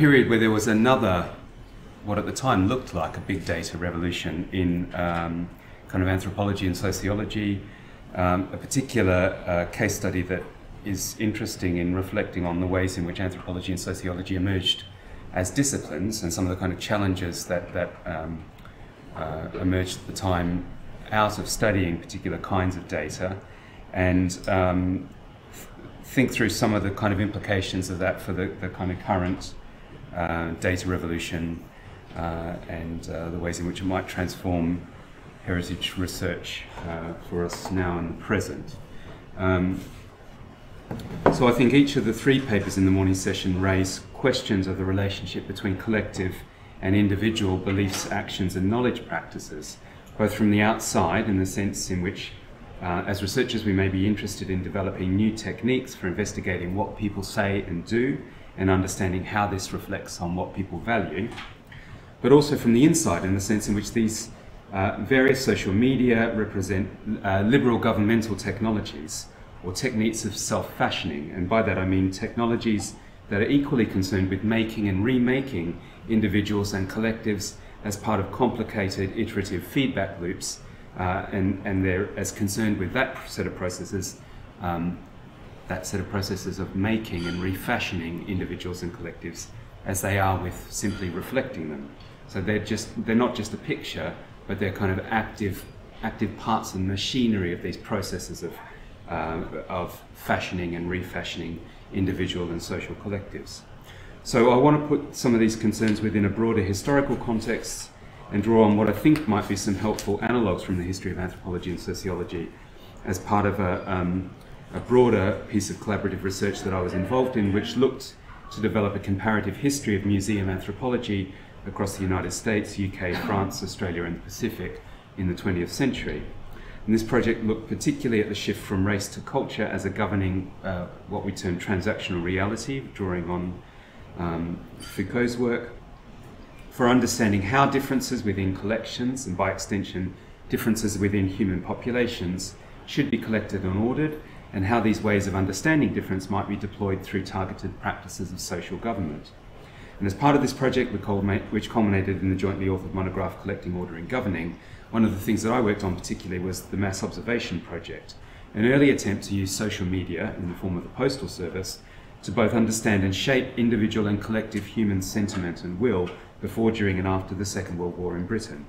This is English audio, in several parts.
period where there was another, what at the time looked like a big data revolution in um, kind of anthropology and sociology. Um, a particular uh, case study that is interesting in reflecting on the ways in which anthropology and sociology emerged as disciplines and some of the kind of challenges that, that um, uh, emerged at the time out of studying particular kinds of data and um, think through some of the kind of implications of that for the, the kind of current uh, data revolution uh, and uh, the ways in which it might transform heritage research uh, for us now and the present. Um, so I think each of the three papers in the morning session raise questions of the relationship between collective and individual beliefs, actions, and knowledge practices, both from the outside in the sense in which, uh, as researchers, we may be interested in developing new techniques for investigating what people say and do and understanding how this reflects on what people value, but also from the inside in the sense in which these uh, various social media represent uh, liberal governmental technologies or techniques of self fashioning. And by that I mean technologies that are equally concerned with making and remaking individuals and collectives as part of complicated iterative feedback loops. Uh, and, and they're as concerned with that set of processes, um, that set of processes of making and refashioning individuals and collectives as they are with simply reflecting them. So they're just they're not just a picture, but they're kind of active active parts and machinery of these processes of uh, of fashioning and refashioning individual and social collectives. So I want to put some of these concerns within a broader historical context and draw on what I think might be some helpful analogues from the history of anthropology and sociology as part of a, um, a broader piece of collaborative research that I was involved in, which looked to develop a comparative history of museum anthropology across the United States, UK, France, Australia, and the Pacific in the 20th century. And this project looked particularly at the shift from race to culture as a governing uh, what we term transactional reality, drawing on um, Foucault's work, for understanding how differences within collections, and by extension, differences within human populations, should be collected and ordered, and how these ways of understanding difference might be deployed through targeted practices of social government. And as part of this project, which culminated in the jointly authored monograph Collecting, Ordering, and Governing, one of the things that I worked on particularly was the Mass Observation Project, an early attempt to use social media in the form of the Postal Service to both understand and shape individual and collective human sentiment and will before, during, and after the Second World War in Britain.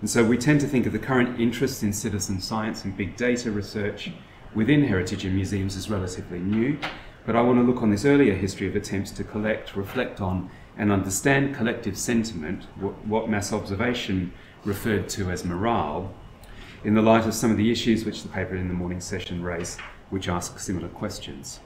And so we tend to think of the current interest in citizen science and big data research within heritage and museums is relatively new, but I want to look on this earlier history of attempts to collect, reflect on, and understand collective sentiment, what mass observation referred to as morale, in the light of some of the issues which the paper in the morning session raised, which ask similar questions.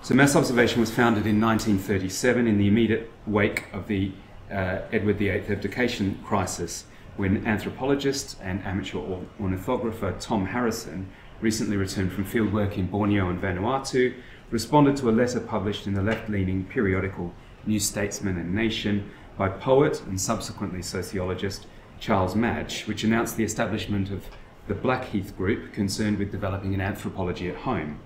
So, mass observation was founded in 1937 in the immediate wake of the uh, Edward VIII abdication crisis, when anthropologist and amateur ornithographer Tom Harrisson, recently returned from fieldwork in Borneo and Vanuatu, responded to a letter published in the left leaning periodical New Statesman and Nation by poet and subsequently sociologist Charles Madge, which announced the establishment of the Blackheath Group concerned with developing an anthropology at home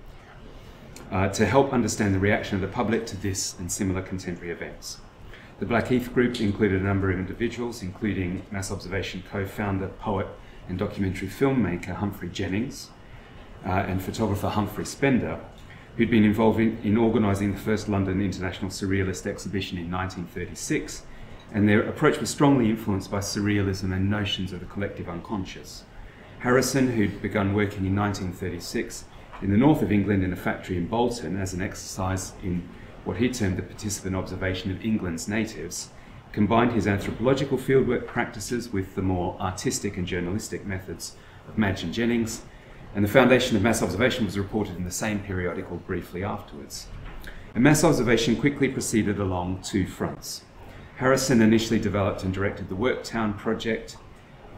uh, to help understand the reaction of the public to this and similar contemporary events. The Blackheath Group included a number of individuals, including Mass Observation co founder, poet, and documentary filmmaker Humphrey Jennings uh, and photographer Humphrey Spender, who'd been involved in, in organising the first London International Surrealist Exhibition in 1936 and their approach was strongly influenced by surrealism and notions of the collective unconscious. Harrisson, who'd begun working in 1936 in the north of England in a factory in Bolton as an exercise in what he termed the participant observation of England's natives, combined his anthropological fieldwork practices with the more artistic and journalistic methods of Madge and Jennings, and the foundation of mass observation was reported in the same periodical briefly afterwards. And mass observation quickly proceeded along two fronts. Harrisson initially developed and directed the Worktown project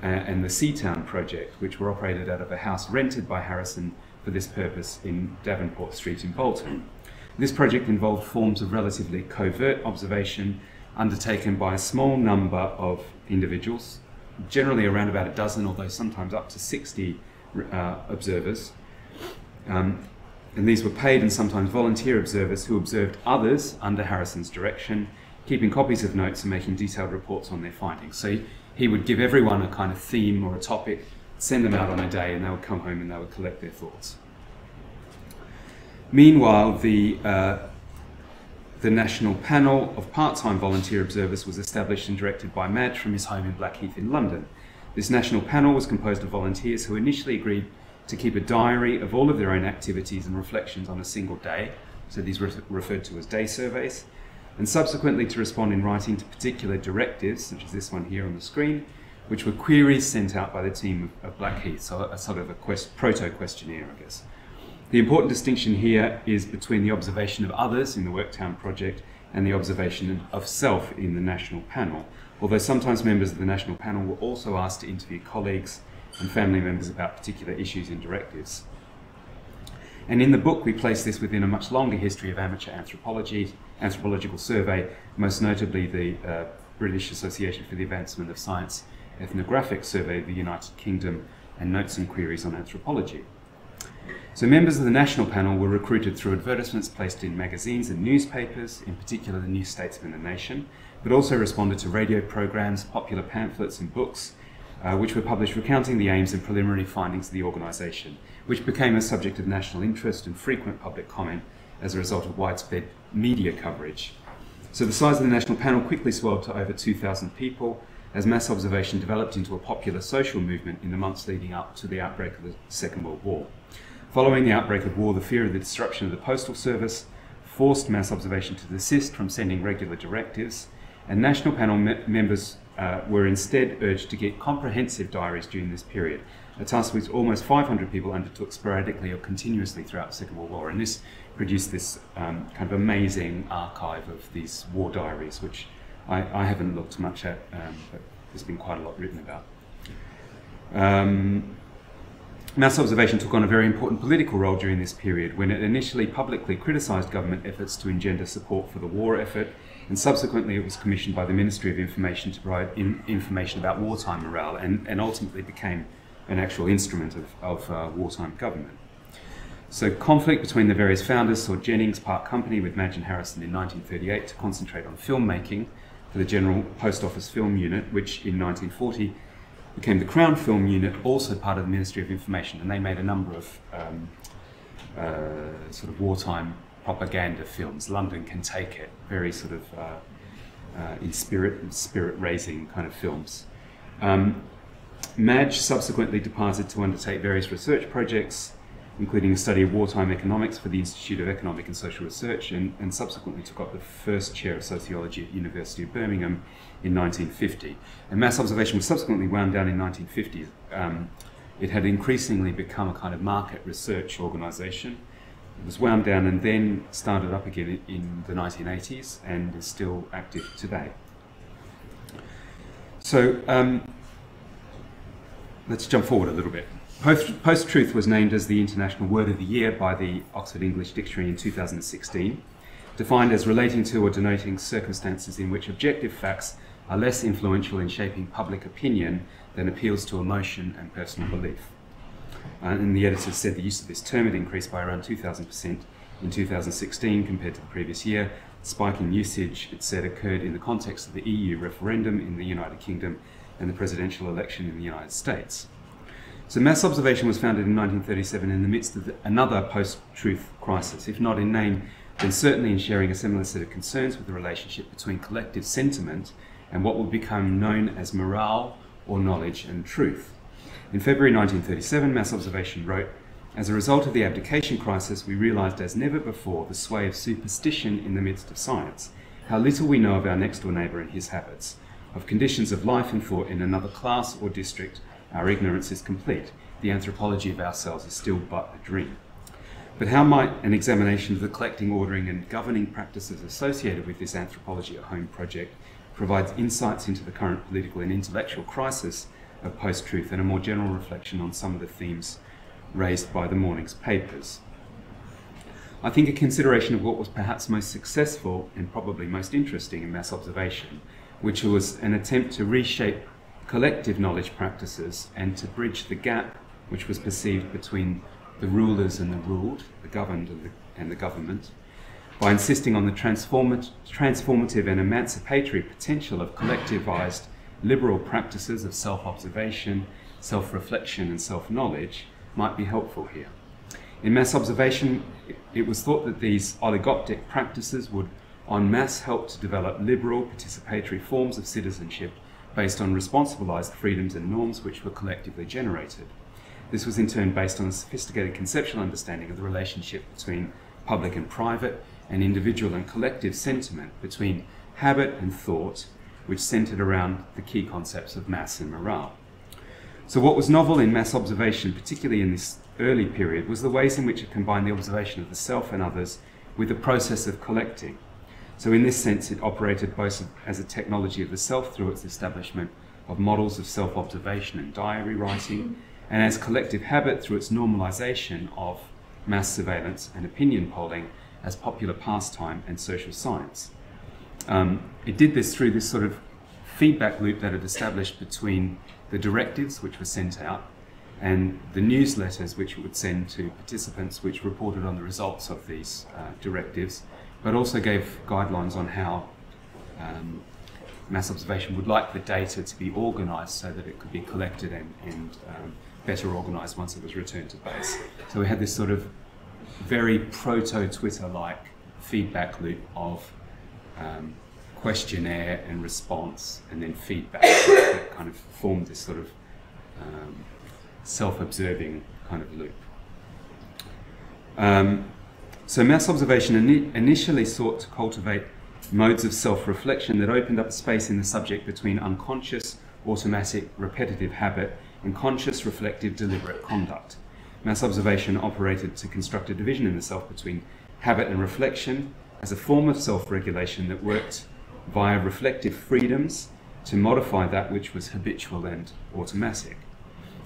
uh, and the Seatown project, which were operated out of a house rented by Harrisson for this purpose in Davenport Street in Bolton. This project involved forms of relatively covert observation undertaken by a small number of individuals, generally around about a dozen, although sometimes up to 60 uh, observers, um, and these were paid and sometimes volunteer observers who observed others under Harrisson's direction, keeping copies of notes and making detailed reports on their findings. So he would give everyone a kind of theme or a topic, send them out on a day, and they would come home and they would collect their thoughts. Meanwhile, the, uh, the National Panel of Part-Time Volunteer Observers was established and directed by Madge from his home in Blackheath in London. This national panel was composed of volunteers who initially agreed to keep a diary of all of their own activities and reflections on a single day, so these were referred to as day surveys, and subsequently to respond in writing to particular directives, such as this one here on the screen, which were queries sent out by the team of, Blackheath, so a, sort of a quest, proto-questionnaire, I guess. The important distinction here is between the observation of others in the Worktown project and the observation of self in the national panel, although sometimes members of the national panel were also asked to interview colleagues and family members about particular issues and directives. And in the book, we place this within a much longer history of amateur anthropology, anthropological survey, most notably the uh, British Association for the Advancement of Science ethnographic survey of the United Kingdom and notes and queries on anthropology. So members of the national panel were recruited through advertisements placed in magazines and newspapers, in particular the New Statesman and Nation, but also responded to radio programs, popular pamphlets and books, uh, which were published recounting the aims and preliminary findings of the organisation, which became a subject of national interest and frequent public comment as a result of widespread media coverage. So the size of the national panel quickly swelled to over 2,000 people as mass observation developed into a popular social movement in the months leading up to the outbreak of the Second World War. Following the outbreak of war, the fear of the disruption of the postal service forced mass observation to desist from sending regular directives, and national panel me members uh, were instead urged to get comprehensive diaries during this period, a task which almost 500 people undertook sporadically or continuously throughout the Second World War. And this produced this um, kind of amazing archive of these war diaries, which I, I haven't looked much at, um, but there's been quite a lot written about. Um, Mass observation took on a very important political role during this period when it initially publicly criticised government efforts to engender support for the war effort, and subsequently it was commissioned by the Ministry of Information to provide in information about wartime morale and, and ultimately became an actual instrument of, of uh, wartime government. So conflict between the various founders saw Jennings part company with Madge and Harrisson in 1938 to concentrate on filmmaking for the General Post Office Film Unit, which in 1940 became the Crown Film Unit, also part of the Ministry of Information, and they made a number of um, uh, sort of wartime propaganda films. London Can Take It, very sort of uh, uh, in spirit, spirit-raising kind of films. Um, Madge subsequently departed to undertake various research projects including a study of wartime economics for the Institute of Economic and Social Research, and, and subsequently took up the first chair of sociology at University of Birmingham in 1950. And mass observation was subsequently wound down in 1950. Um, it had increasingly become a kind of market research organisation. It was wound down and then started up again in the 1980s and is still active today. So um, let's jump forward a little bit. Post truth was named as the International Word of the Year by the Oxford English Dictionary in 2016, defined as relating to or denoting circumstances in which objective facts are less influential in shaping public opinion than appeals to emotion and personal belief. Uh, and the editor said the use of this term had increased by around 2,000% in 2016 compared to the previous year. The spike in usage, it said, occurred in the context of the EU referendum in the United Kingdom and the presidential election in the United States. So mass observation was founded in 1937 in the midst of another post-truth crisis, if not in name, then certainly in sharing a similar set of concerns with the relationship between collective sentiment and what would become known as morale or knowledge and truth. In February 1937, Mass Observation wrote, As a result of the abdication crisis, we realised as never before the sway of superstition in the midst of science, how little we know of our next door neighbour and his habits, of conditions of life and thought in another class or district, our ignorance is complete. The anthropology of ourselves is still but a dream. But how might an examination of the collecting, ordering, and governing practices associated with this anthropology at home project provide insights into the current political and intellectual crisis of post truth and a more general reflection on some of the themes raised by the morning's papers? I think a consideration of what was perhaps most successful and probably most interesting in mass observation, which was an attempt to reshape collective knowledge practices and to bridge the gap which was perceived between the rulers and the ruled, the governed and the, and the government, by insisting on the transformative and emancipatory potential of collectivized liberal practices of self observation, self reflection, and self knowledge might be helpful here. In mass observation, it was thought that these oligoptic practices would en masse help to develop liberal participatory forms of citizenship based on responsibilized freedoms and norms which were collectively generated. This was in turn based on a sophisticated conceptual understanding of the relationship between public and private, and individual and collective sentiment between habit and thought, which centered around the key concepts of mass and morale. So, what was novel in mass observation, particularly in this early period, was the ways in which it combined the observation of the self and others with the process of collecting. So, in this sense, it operated both as a technology of the self through its establishment of models of self observation and diary writing, and as collective habit through its normalization of mass surveillance and opinion polling as popular pastime and social science. Um, it did this through this sort of feedback loop that it established between the directives which were sent out and the newsletters which it would send to participants which reported on the results of these uh, directives, but also gave guidelines on how um, mass observation would like the data to be organised so that it could be collected and, and um, better organised once it was returned to base. So we had this sort of very proto Twitter like feedback loop of um, questionnaire and response and then feedback that kind of formed this sort of um, self observing kind of loop. Um, so, mass observation ini- initially sought to cultivate modes of self reflection that opened up a space in the subject between unconscious, automatic, repetitive habit and conscious, reflective, deliberate conduct. Mass observation operated to construct a division in the self between habit and reflection as a form of self regulation that worked via reflective freedoms to modify that which was habitual and automatic.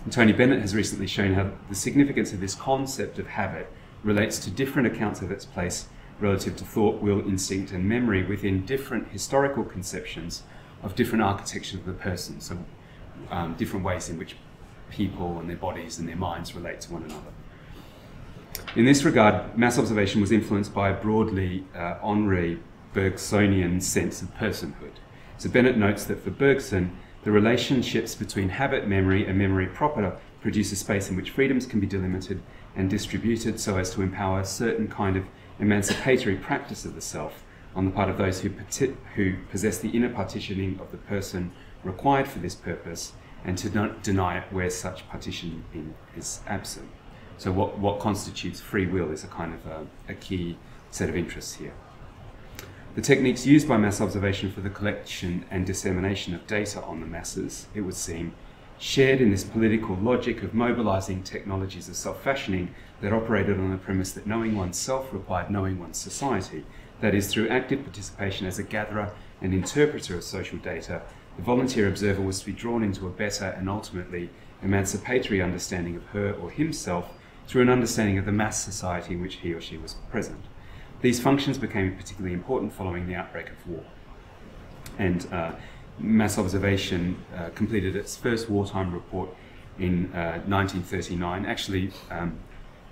And Tony Bennett has recently shown how the significance of this concept of habit relates to different accounts of its place relative to thought, will, instinct, and memory within different historical conceptions of different architectures of the person. So, um, different ways in which people and their bodies and their minds relate to one another. In this regard, mass observation was influenced by a broadly uh, Henri Bergsonian sense of personhood. So Bennett notes that for Bergson, the relationships between habit memory and memory proper produce a space in which freedoms can be delimited and distributed so as to empower a certain kind of emancipatory practice of the self on the part of those who, who possess the inner partitioning of the person required for this purpose and to not deny it where such partitioning is absent. So, what, what constitutes free will is a kind of a, a key set of interests here. The techniques used by mass observation for the collection and dissemination of data on the masses, it would seem, shared in this political logic of mobilizing technologies of self fashioning that operated on the premise that knowing oneself required knowing one's society, that is, through active participation as a gatherer and interpreter of social data, the volunteer observer was to be drawn into a better and ultimately emancipatory understanding of her or himself through an understanding of the mass society in which he or she was present. These functions became particularly important following the outbreak of war. And uh, mass observation uh, completed its first wartime report in uh, 1939, actually, um,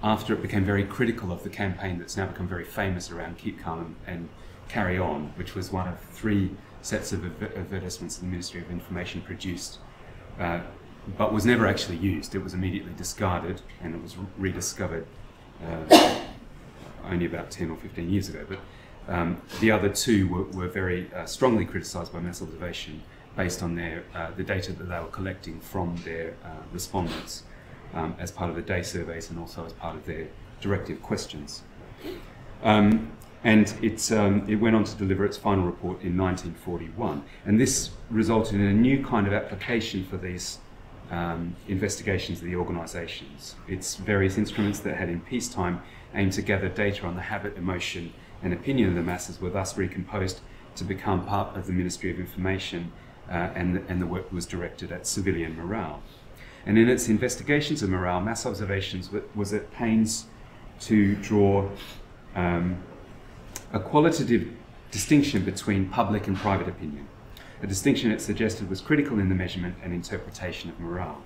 after it became very critical of the campaign that's now become very famous around Keep Calm and Carry On, which was one of three sets of advertisements the Ministry of Information produced, uh, but was never actually used. It was immediately discarded and it was rediscovered uh, only about 10 or 15 years ago. But um, the other two were, were very uh, strongly criticised by mass observation based on their, uh, the data that they were collecting from their uh, respondents um, as part of the day surveys and also as part of their directive questions. Um, and it, um, it went on to deliver its final report in 1941. And this resulted in a new kind of application for these um, investigations of the organisations. Its various instruments that had in peacetime aimed to gather data on the habit, emotion, and opinion of the masses were thus recomposed to become part of the Ministry of Information, uh, and, the, and the work was directed at civilian morale. And in its investigations of morale, mass observations was at pains to draw um, a qualitative distinction between public and private opinion, a distinction it suggested was critical in the measurement and interpretation of morale.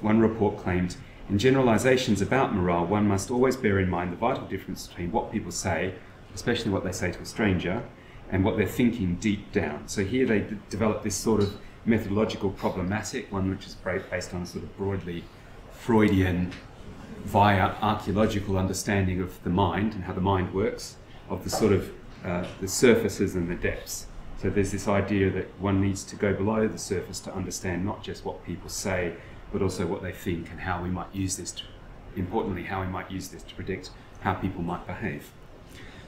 One report claimed In generalizations about morale, one must always bear in mind the vital difference between what people say, especially what they say to a stranger, and what they're thinking deep down. So here they d- develop this sort of methodological problematic, one which is based on a sort of broadly Freudian via archaeological understanding of the mind and how the mind works, of the sort of uh, the surfaces and the depths. So there's this idea that one needs to go below the surface to understand not just what people say, but also what they think and how we might use this to, importantly, how we might use this to predict how people might behave.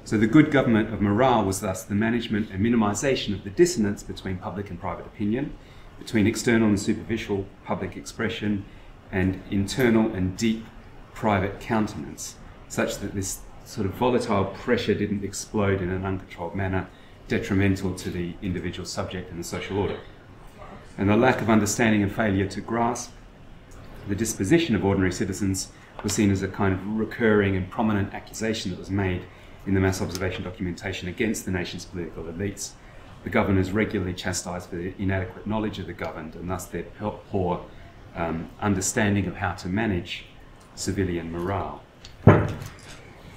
So the good government of morale was thus the management and minimization of the dissonance between public and private opinion, between external and superficial public expression, and internal and deep private countenance, such that this sort of volatile pressure didn't explode in an uncontrolled manner, detrimental to the individual subject and the social order. And the lack of understanding and failure to grasp the disposition of ordinary citizens was seen as a kind of recurring and prominent accusation that was made in the mass observation documentation against the nation's political elites. The governors regularly chastised for their inadequate knowledge of the governed and thus their poor um, understanding of how to manage civilian morale.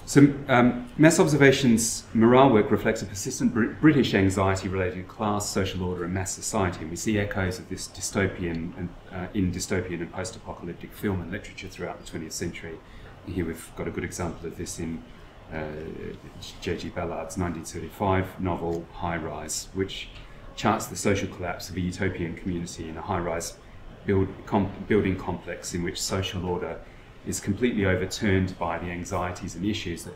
So, um, mass observations morale work reflects a persistent Br- British anxiety related to class, social order, and mass society. And we see echoes of this dystopian and, uh, in dystopian and post apocalyptic film and literature throughout the 20th century. Here we've got a good example of this in J.G. Uh, Ballard's 1935 novel High Rise, which charts the social collapse of a utopian community in a high rise build, com- building complex in which social order is completely overturned by the anxieties and issues that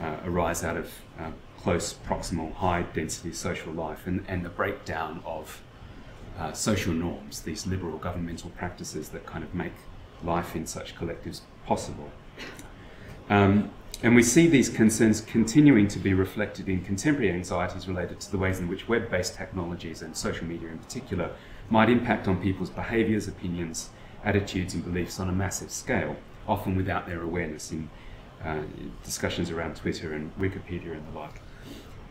uh, arise out of uh, close, proximal, high density social life and, and the breakdown of uh, social norms, these liberal governmental practices that kind of make life in such collectives possible. Um, and we see these concerns continuing to be reflected in contemporary anxieties related to the ways in which web based technologies and social media in particular might impact on people's behaviours, opinions, attitudes, and beliefs on a massive scale, often without their awareness in uh, discussions around Twitter and Wikipedia and the like.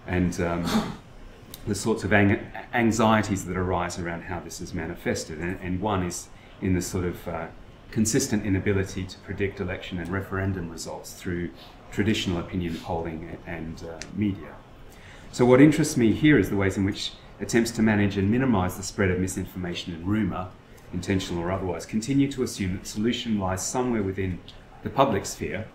And um, the sorts of ang- anxieties that arise around how this is manifested. And, and one is in the sort of uh, consistent inability to predict election and referendum results through traditional opinion polling and uh, media. So, what interests me here is the ways in which attempts to manage and minimize the spread of misinformation and rumor, intentional or otherwise, continue to assume that the solution lies somewhere within the public sphere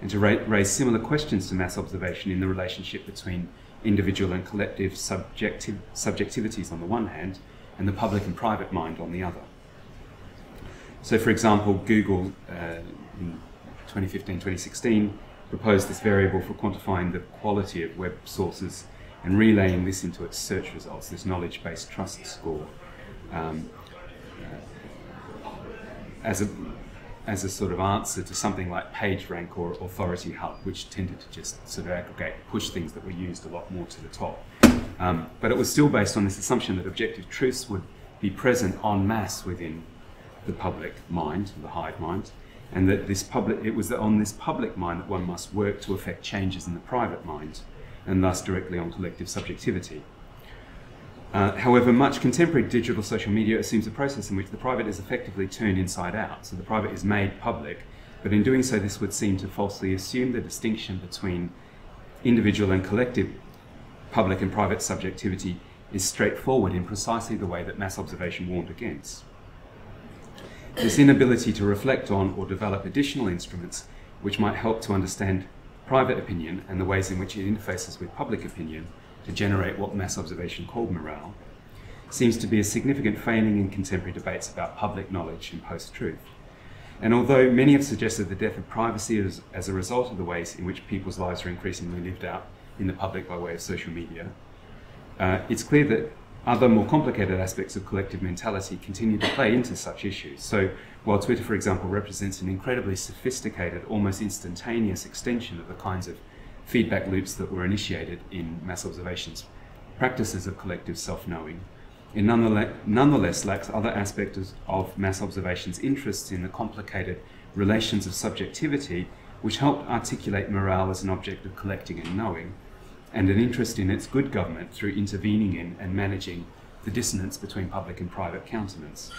and to ra- raise similar questions to mass observation in the relationship between individual and collective subjective, subjectivities on the one hand and the public and private mind on the other. So, for example, Google uh, in 2015 2016 proposed this variable for quantifying the quality of web sources and relaying this into its search results, this knowledge based trust score, um, uh, as, a, as a sort of answer to something like PageRank or Authority Hub, which tended to just sort of aggregate, push things that were used a lot more to the top. Um, but it was still based on this assumption that objective truths would be present en masse within the public mind, the hive mind, and that this public, it was on this public mind that one must work to effect changes in the private mind, and thus directly on collective subjectivity. Uh, however, much contemporary digital social media assumes a process in which the private is effectively turned inside out. So the private is made public, but in doing so, this would seem to falsely assume the distinction between individual and collective public and private subjectivity is straightforward in precisely the way that mass observation warned against. This inability to reflect on or develop additional instruments which might help to understand private opinion and the ways in which it interfaces with public opinion to generate what mass observation called morale seems to be a significant failing in contemporary debates about public knowledge and post truth. And although many have suggested the death of privacy as, as, a result of the ways in which people's lives are increasingly lived out in the public by way of social media, uh, it's clear that other more complicated aspects of collective mentality continue to play into such issues. So, while Twitter, for example, represents an incredibly sophisticated, almost instantaneous extension of the kinds of feedback loops that were initiated in mass observations, practices of collective self knowing, it nonetheless, nonetheless lacks other aspects of mass observation's interests in the complicated relations of subjectivity which helped articulate morale as an object of collecting and knowing and an interest in its good government through intervening in and managing the dissonance between public and private countenance.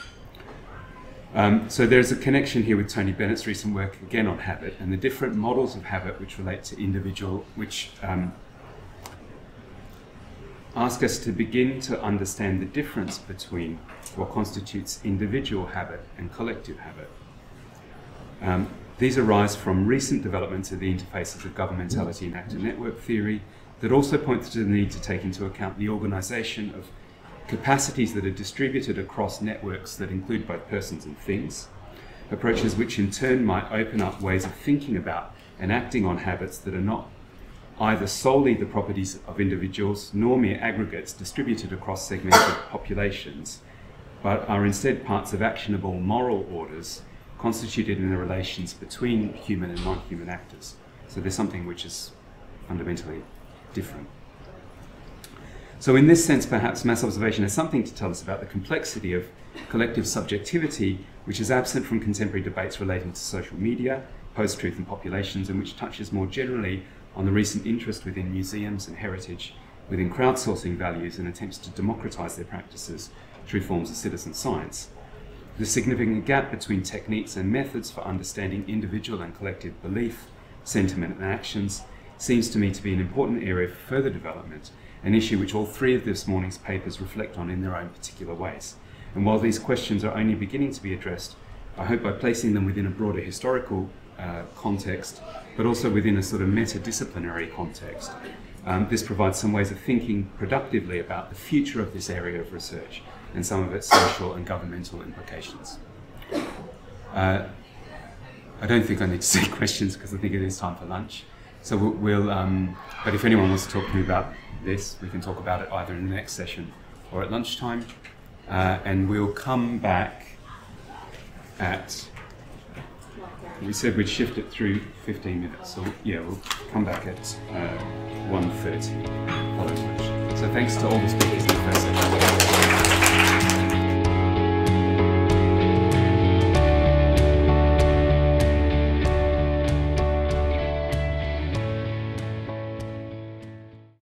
Um, so there's a connection here with Tony Bennett's recent work again on habit and the different models of habit which relate to individual, which um, ask us to begin to understand the difference between what constitutes individual habit and collective habit. Um, these arise from recent developments of the interfaces of governmentality and actor network theory that also points to the need to take into account the organisation of capacities that are distributed across networks that include both persons and things, approaches which in turn might open up ways of thinking about and acting on habits that are not either solely the properties of individuals nor mere aggregates distributed across segmented populations, but are instead parts of actionable moral orders constituted in the relations between human and non human actors. So there's something which is fundamentally different. So, in this sense, perhaps mass observation has something to tell us about the complexity of collective subjectivity, which is absent from contemporary debates relating to social media, post truth, and populations, and which touches more generally on the recent interest within museums and heritage within crowdsourcing values and attempts to democratize their practices through forms of citizen science. The significant gap between techniques and methods for understanding individual and collective belief, sentiment, and actions seems to me to be an important area for further development, an issue which all three of this morning's papers reflect on in their own particular ways. And while these questions are only beginning to be addressed, I hope by placing them within a broader historical uh, context, but also within a sort of meta-disciplinary context. Um, this provides some ways of thinking productively about the future of this area of research and some of its social and governmental implications. Uh, I don't think I need to see questions because I think it is time for lunch. So we'll, um, but if anyone wants to talk to me about this, we can talk about it either in the next session or at lunchtime. Uh, and we'll come back at we said we'd shift it through 15 minutes. So yeah, we'll come back at uh, 1.30 following. So thanks to all the speakers in the first session.